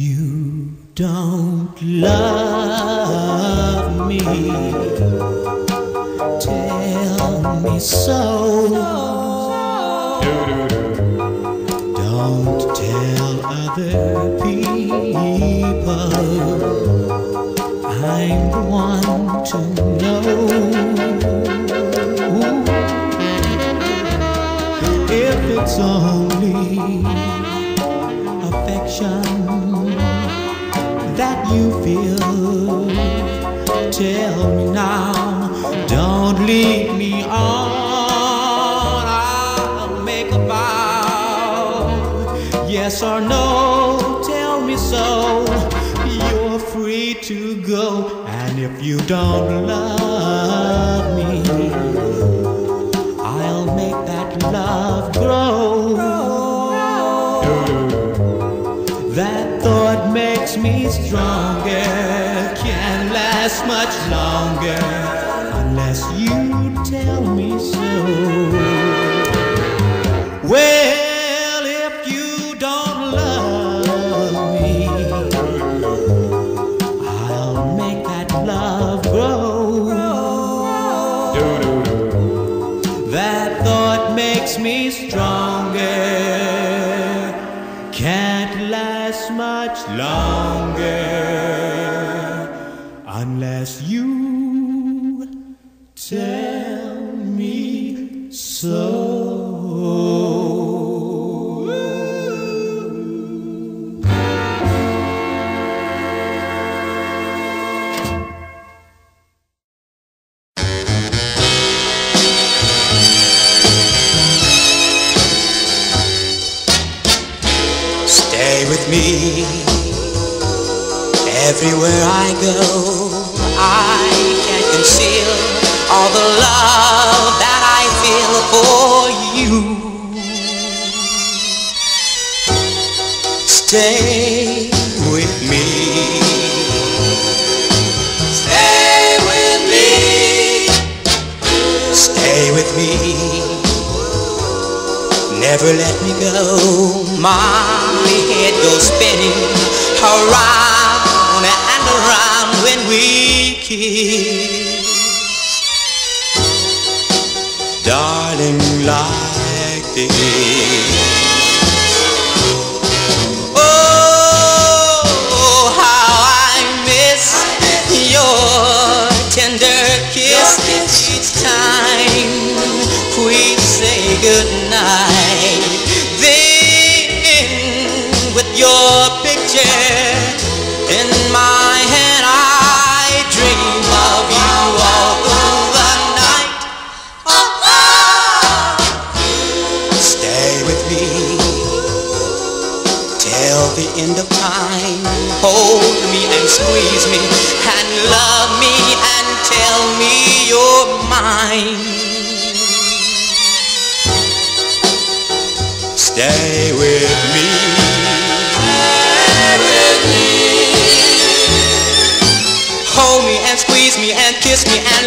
You don't love me. Tell me so. Don't tell other people. I'm the one to know. If it's only affection you feel, tell me now. Don't lead me on. I'll make a vow. Yes or no, tell me so. You're free to go. And if you don't love me, I'll make that love grow. Thought makes me stronger. Can't last much longer last much longer unless you tell me so. Stay with me everywhere I go. I can't conceal all the love that I feel for you. Stay with me. Never let me go. My head goes spinning around and around when we kiss. Your picture in my head. I dream of you all through the night. Oh, oh. Stay with me till the end of time. Hold me and squeeze me and love me and tell me you're mine. Stay with me. and kiss me